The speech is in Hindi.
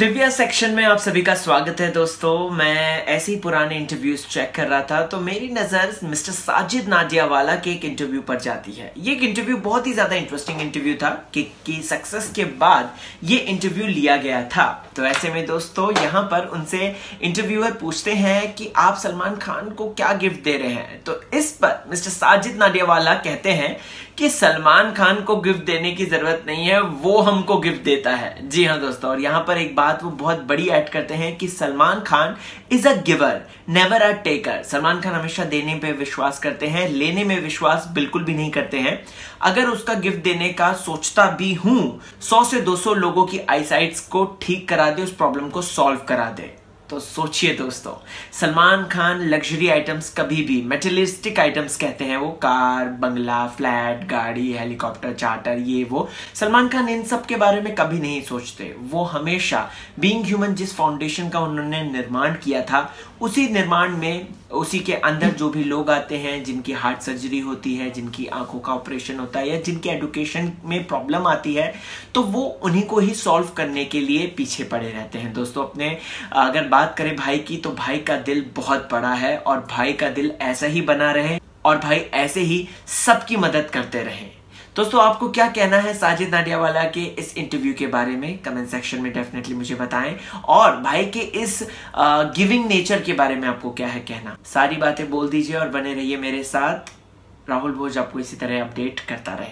ट्रिविया सेक्शन में आप सभी का स्वागत है दोस्तों। मैं ऐसे ही पुराने इंटरव्यूज़ चेक कर रहा था तो मेरी नज़र मिस्टर साजिद नादियावाला के एक इंटरव्यू पर जाती है। ये एक इंटरव्यू बहुत ही ज़्यादा इंटरेस्टिंग इंटरव्यू था कि, कि सक्सेस के बाद ये इंटरव्यू लिया गया था। तो ऐसे में दोस्तों यहाँ पर उनसे इंटरव्यूअर पूछते हैं कि आप सलमान खान को क्या गिफ्ट दे रहे हैं? तो इस पर मिस्टर साजिद नाडियावाला कहते हैं कि सलमान खान को गिफ्ट देने की ज़रूरत नहीं है वो हमको गिफ्ट देता है। जी हाँ दोस्तों और यहाँ पर एक बात वो बहुत बड़ी ऐड करते हैं कि Salman Khan is a giver never a taker Salman Khan हमेशा देने पे विश्वास करते हैं, लेने में विश्वास बिल्कुल भी नहीं करते हैं। अगर उसका गिफ्ट देने का सोचता भी हूँ, सौ से दो सौ लोगों की आईसाइट्स को ठीक करा दे, उस प्रॉब्लम को सॉल्व करा दे। तो सोचिए दोस्तों, सलमान खान लग्जरी आइटम्स कभी भी मेटलिस्टिक आइटम्स कहते हैं वो, कार, बंगला फ्लैट गाड़ी हेलीकॉप्टर चार्टर ये वो, सलमान खान इन सब के बारे में कभी नहीं सोचते। वो हमेशा बीइंग ह्यूमन जिस फाउंडेशन का उन्होंने निर्माण किया था, उसी निर्माण में उसी के अंदर जो भी लोग आते हैं, जिनकी हार्ट सर्जरी होती है, जिनकी आँखों का ऑपरेशन होता है, या जिनकी एडुकेशन में प्रॉब्लम आती है तो वो उन्हीं को ही सॉल्व करने के लिए पीछे पड़े रहते हैं। दोस्तों, अपने, अगर बात करें भाई की तो भाई का दिल बहुत बड़ा है और भाई का दिल ऐसा ही बना रहे और भाई ऐसे ही सबकी मदद करते रहें। दोस्तों, आपको क्या कहना है साजिद नाडियावाला के इस इंटरव्यू के बारे में? कमेंट सेक्शन में डेफिनेटली मुझे बताएँ। और भाई के इस गिविंग नेचर के बारे में आपको क्या है कहना? सारी बातें बोल दीजिए और बने रहिए मेरे साथ। राहुल भोज आपको इसी तरह अपडेट करता रहे